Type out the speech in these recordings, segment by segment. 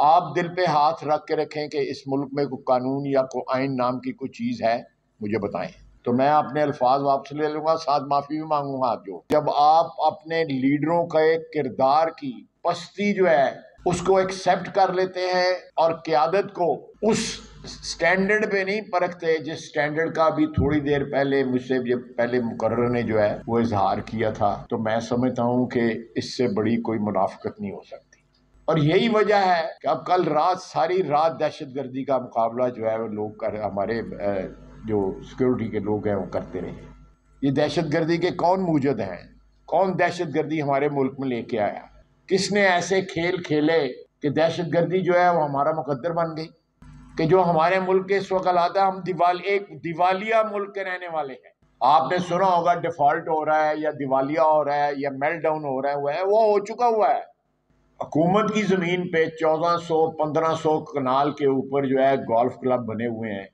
आप दिल पे हाथ रख के रखें कि इस मुल्क में कोई कानून या कोई आइन नाम की कोई चीज़ है, मुझे बताएँ। तो मैं अपने अल्फाज वापस ले लूँगा, साथ माफ़ी भी मांगूँगा आप जो जब आप अपने लीडरों का एक किरदार की पस्ती जो है, उसको एक्सेप्ट कर लेते हैं और क्यादत को उस स्टैंडर्ड पे नहीं परखते जिस स्टैंडर्ड का भी थोड़ी देर पहले मुझसे जब पहले मुकर्र ने जो है, वो इजहार किया था। तो मैं समझता हूँ कि इससे बड़ी कोई मुनाफ्त नहीं हो सकती। और यही वजह है कि अब कल रात, सारी रात दहशत गर्दी का मुकाबला जो है वो लोग कर, हमारे जो सिक्योरिटी के लोग हैं, वो करते रहे। ये दहशत गर्दी के कौन मूजद हैं? कौन दहशत गर्दी हमारे मुल्क में लेके आया? किसने ऐसे खेल खेले कि दहशत गर्दी जो है वो हमारा मुकद्दर बन गई? कि जो हमारे मुल्क के इस वक्त है हम दिवाल, एक दिवालिया मुल्क के रहने वाले हैं। आपने सुना होगा, डिफ़ॉल्ट हो रहा है या दिवालिया हो रहा है या मेल्ट डाउन हो रहा है, वो हो चुका हुआ है। हुकूमत की ज़मीन पे 1400 1500 कनाल के ऊपर जो है गोल्फ क्लब बने हुए हैं,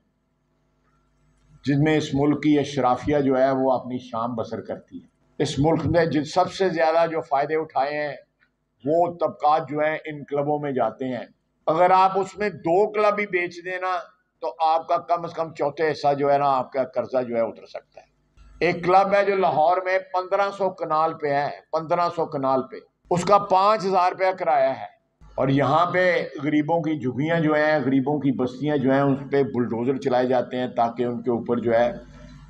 जिनमें इस मुल्क की अशराफिया जो है वो अपनी शाम बसर करती है। इस मुल्क ने जिन सबसे ज़्यादा जो फ़ायदे उठाए हैं, वो तबका जो है इन क्लबों में जाते हैं। अगर आप उसमें दो क्लब ही बेच देना तो आपका कम से कम चौथे हिस्सा जो है ना आपका कर्जा जो है उतर सकता है। एक क्लब है जो लाहौर में 1500 कनाल पे है 1500 कनाल पे। उसका पाँच हज़ार रुपया किराया है। और यहाँ पे गरीबों की झुग्गियाँ जो हैं, गरीबों की बस्तियाँ जो हैं, उस पर बुलडोज़र चलाए जाते हैं ताकि उनके ऊपर जो है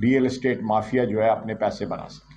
रियल इस्टेट माफिया जो है अपने पैसे बना सके।